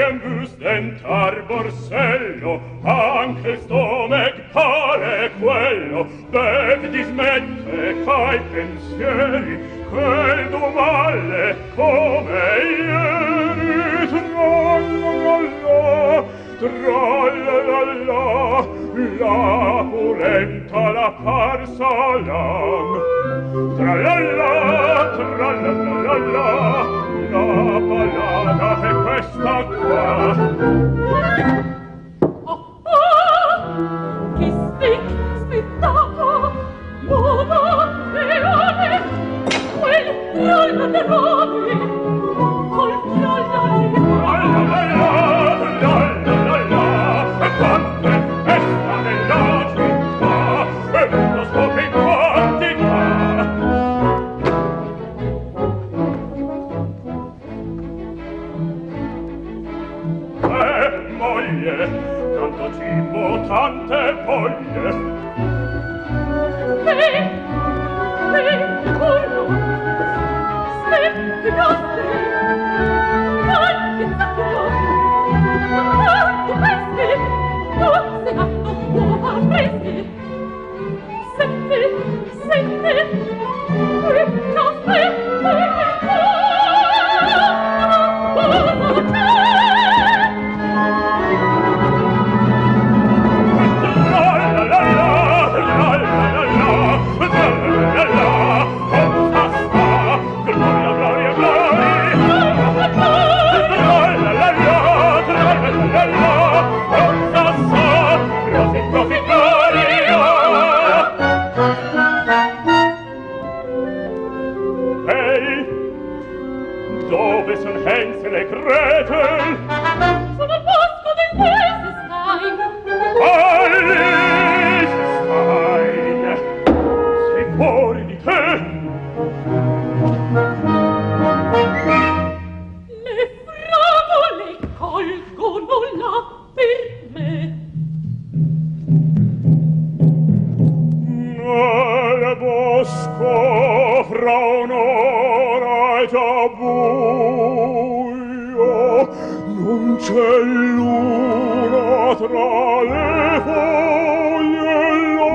gembus dentar arborsello, anche il stomec pare quello, dec dismette cae pensieri, quel du male come ieri. Trallalala, trallalala, la purenta la parsa lam. la la la ballata è questa qua. Lord. non c'è luna tra le foglie là.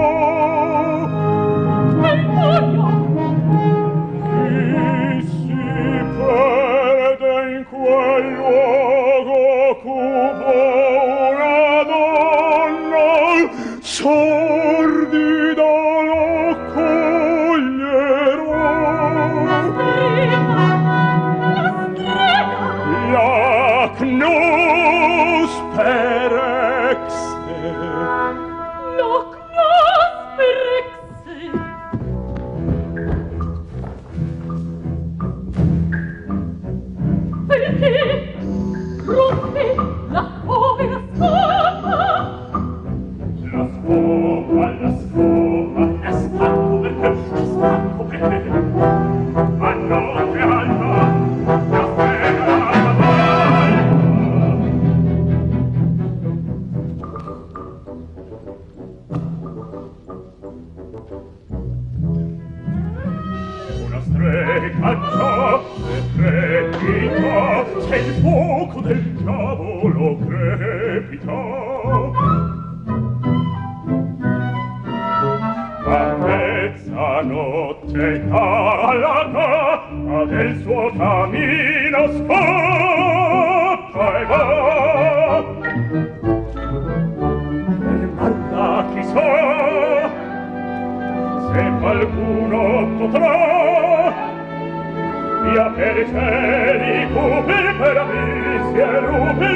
E muoio chi si perde in quel luogo cupo una donna sola no reca ciò se crepita se il fuoco del diavolo crepita a mezzanotte alla ad del suo cammino scotta e va E manda chi sa se qualcuno potrà via periferico per per amici e rupe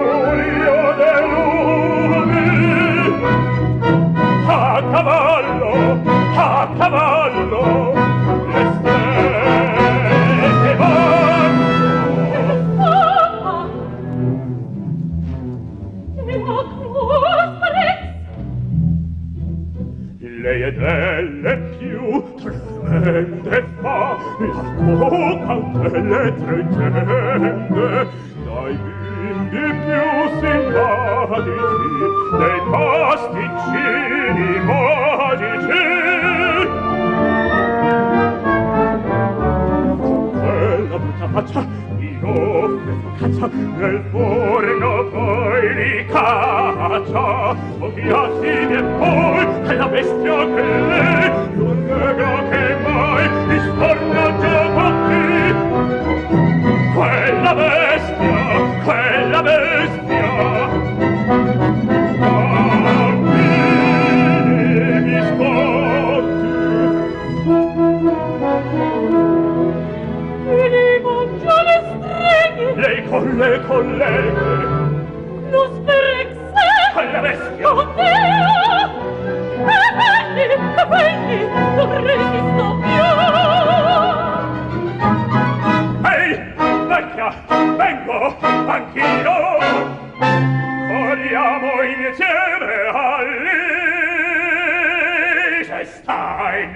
rulio de lume. A cavallo a cavallo mille e delle più tremende fa la cuoca delle trecende dai bimbi più simpatici dei pasticcini magici. Quella brutta faccia io caccia nel forno poi li caccia. O odiati e poi alla bestia che è, non nega che mai mi sfornato già te. Quella bestia, quella bestia, Lei con le colleghe Non sperexè Con la bestia. Con siamo insieme a lei, Schestein.